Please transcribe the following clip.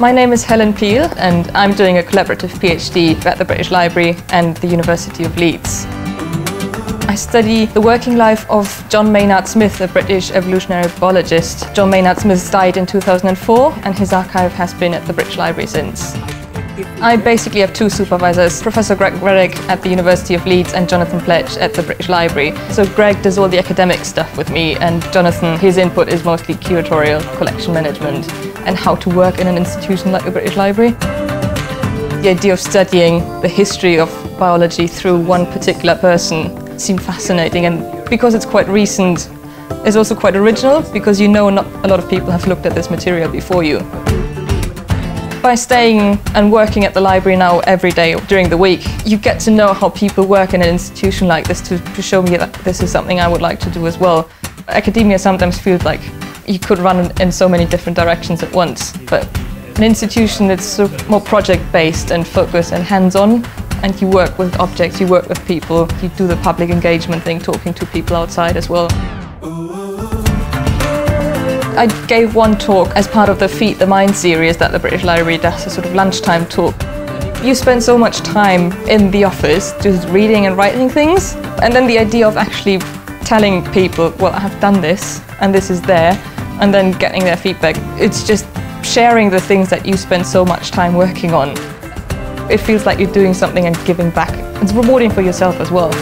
My name is Helen Piel and I'm doing a collaborative PhD at the British Library and the University of Leeds. I study the working life of John Maynard Smith, a British evolutionary biologist. John Maynard Smith died in 2004 and his archive has been at the British Library since. I basically have two supervisors, Professor Greg Radick at the University of Leeds and Jonathan Pledge at the British Library. So Greg does all the academic stuff with me and Jonathan, his input is mostly curatorial, collection management and how to work in an institution like the British Library. The idea of studying the history of biology through one particular person seemed fascinating and because it's quite recent, it's also quite original because you know not a lot of people have looked at this material before you. By staying and working at the library now every day during the week, you get to know how people work in an institution like this to, to show me that this is something I would like to do as well. Academia sometimes feels like you could run in so many different directions at once, but an institution that's more project-based and focused and hands-on, and you work with objects, you work with people, you do the public engagement thing, talking to people outside as well. I gave one talk as part of the Feed the Mind series that the British Library does, a sort of lunchtime talk. You spend so much time in the office just reading and writing things, and then the idea of actually telling people, well, I have done this, and this is there, and then getting their feedback. It's just sharing the things that you spend so much time working on. It feels like you're doing something and giving back. It's rewarding for yourself as well.